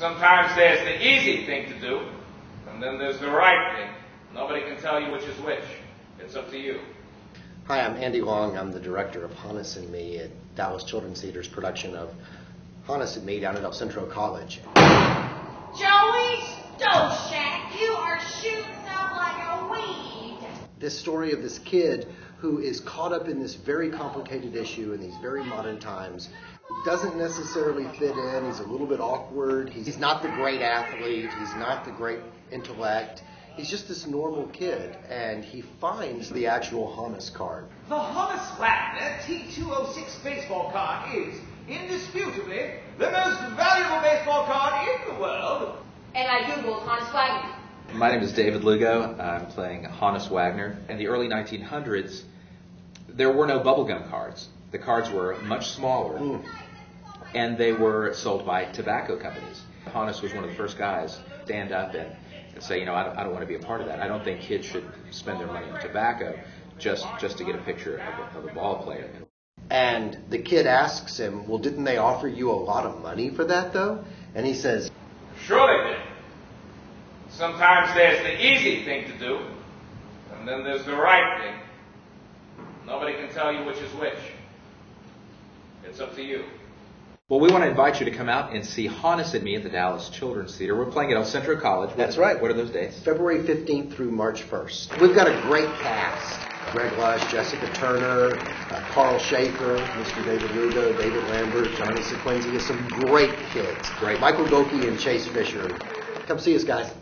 Sometimes there's the easy thing to do, and then there's the right thing. Nobody can tell you which is which. It's up to you. Hi, I'm Andy Long. I'm the director of Honus and Me at Dallas Children's Theater's production of Honus and Me down at El Centro College. Joey Stoshack, you are shooting up like a weed. This story of this kid who is caught up in this very complicated issue in these very modern times doesn't necessarily fit in. He's a little bit awkward. He's not the great athlete. He's not the great intellect. He's just this normal kid, and he finds the actual Honus card. The Honus Wagner T206 baseball card is indisputably the most valuable baseball card in the world. And I googled Hans Wagner. My name is David Lugo. I'm playing Honus Wagner. In the early 1900s, there were no bubblegum cards. The cards were much smaller, mm. and they were sold by tobacco companies. Honus was one of the first guys to stand up and, and say, you know, I don't, I don't want to be a part of that. I don't think kids should spend their money on tobacco just, just to get a picture of a, of a ball player. And the kid asks him, Well, didn't they offer you a lot of money for that, though? And he says, Sure they did. Sometimes there's the easy thing to do, and then there's the right thing. Nobody can tell you which is which. It's up to you. Well, we want to invite you to come out and see Honus and Me at the Dallas Children's Theater. We're playing at El Centro College. What- That's right. What are those dates? February 15th through March 1st. We've got a great cast. Greg Lush, Jessica Turner, uh, Carl Schaefer, Mr. David Lugo, David Lambert, Johnny Sequenzia, some great kids. Great. Michael Goki and Chase Fisher. Come see us, guys.